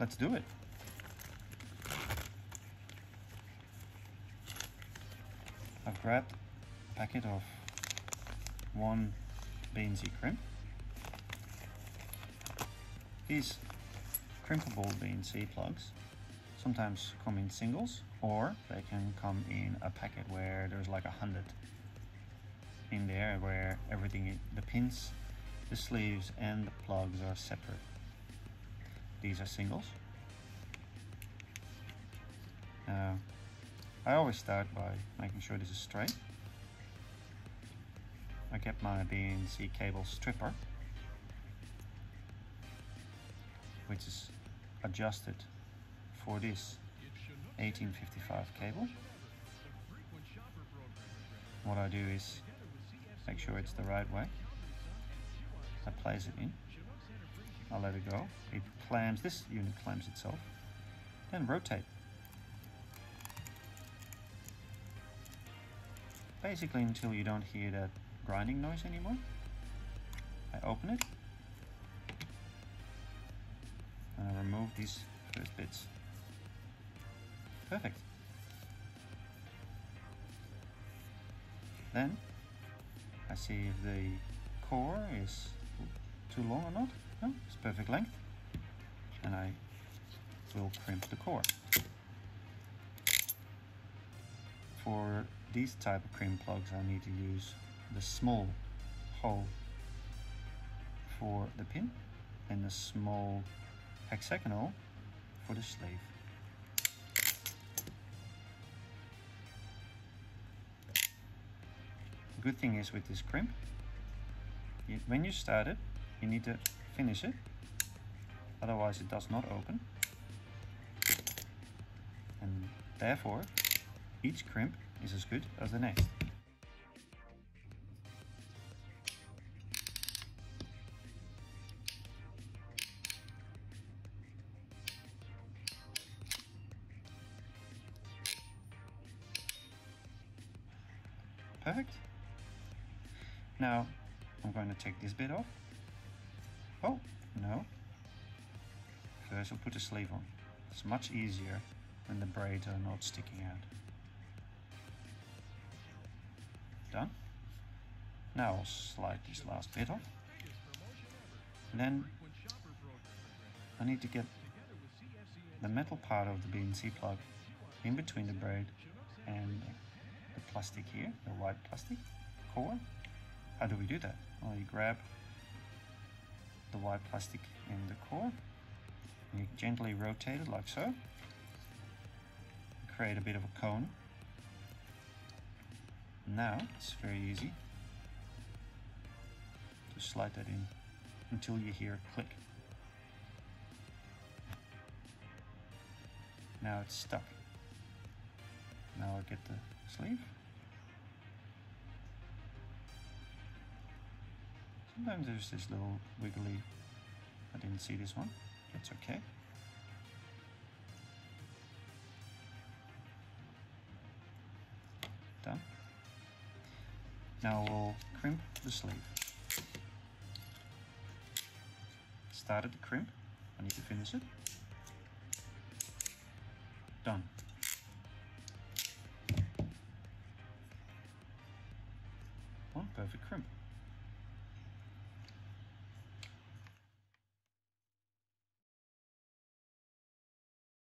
let's do it. I've grabbed a packet of one BNC crimp. These crimpable BNC plugs sometimes come in singles or they can come in a packet where there's like a hundred in there where everything the pins the sleeves and the plugs are separate these are singles. Now I always start by making sure this is straight. I get my BNC cable stripper which is adjusted for this 1855 cable. What I do is make sure it's the right way. I place it in I let it go. It clamps this unit clamps itself. Then rotate. Basically until you don't hear that grinding noise anymore I open it. And I remove these first bits. Perfect. Then I see if the core is too long or not. No, it's perfect length. And I will crimp the core. For these type of crimp plugs I need to use the small hole for the pin and the small hexagonal for the sleeve. The good thing is with this crimp, when you start it, you need to finish it, otherwise it does not open. And therefore, each crimp is as good as the next. Perfect. Now, I'm going to take this bit off. Oh, no. First we'll put the sleeve on. It's much easier when the braids are not sticking out. Done. Now I'll slide this last bit off. And then I need to get the metal part of the BNC plug in between the braid and the plastic here, the white plastic core. How do we do that? Well, you grab the white plastic in the core, you gently rotate it like so, create a bit of a cone. Now it's very easy to slide that in until you hear a click. Now it's stuck. Now I get the sleeve. Sometimes there's this little wiggly, I didn't see this one, that's okay. Done. Now we'll crimp the sleeve. Started the crimp, I need to finish it. Done. One perfect crimp.